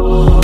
Oh.